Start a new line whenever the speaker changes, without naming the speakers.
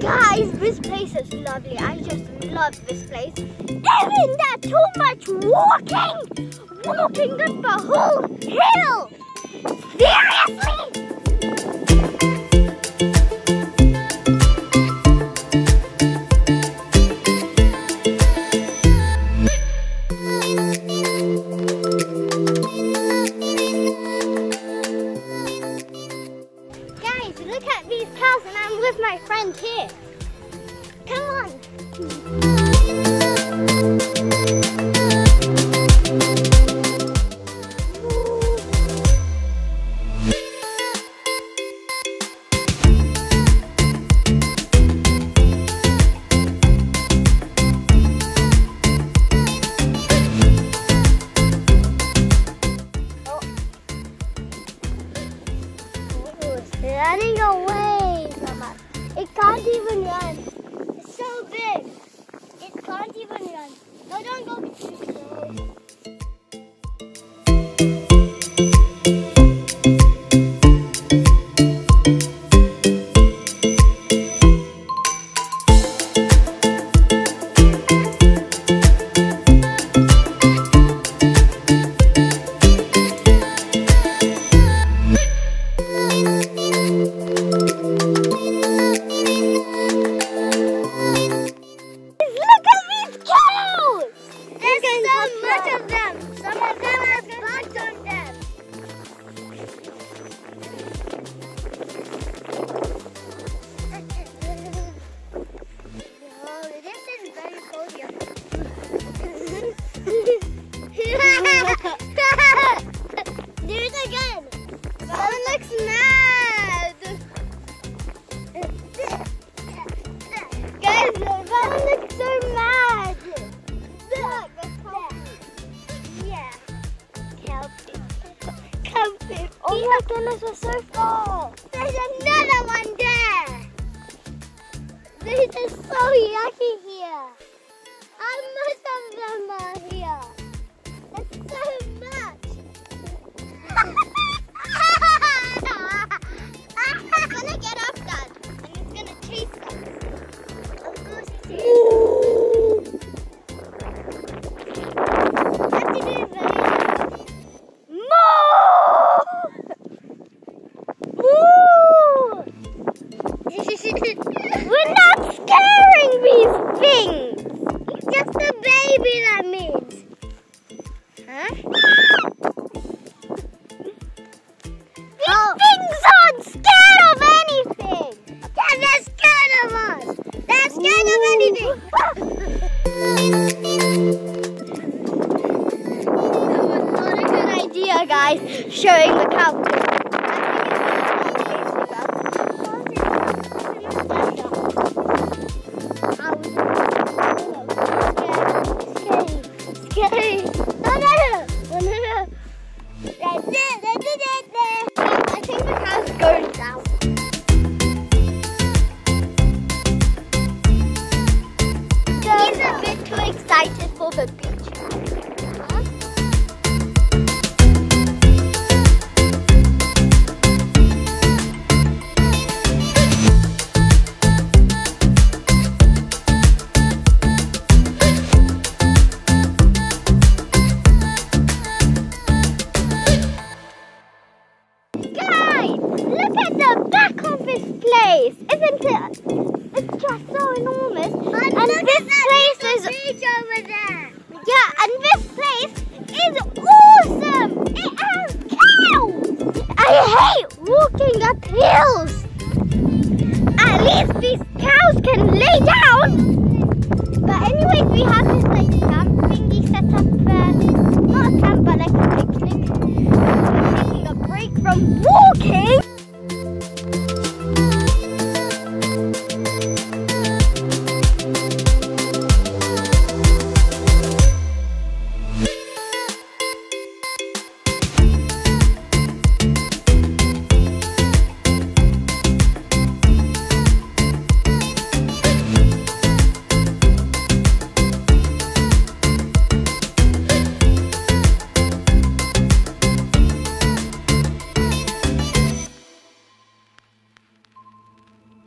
Guys, this place is lovely. I just love this place. Isn't that too much walking? Walking up the whole hill. At these cows and I'm with my friend here. Come running away from. It can't even run. It's so big. It can't even run. No, don't go my goodness, so full. There's another one there. This is so yucky here. How much of them guys. Showing the cow. Place, isn't it? It's just so enormous. And, this place is beach over there. Yeah, and this place is awesome. It has cows. I hate walking up hills. At least these cows can lay down. But anyways, we have this like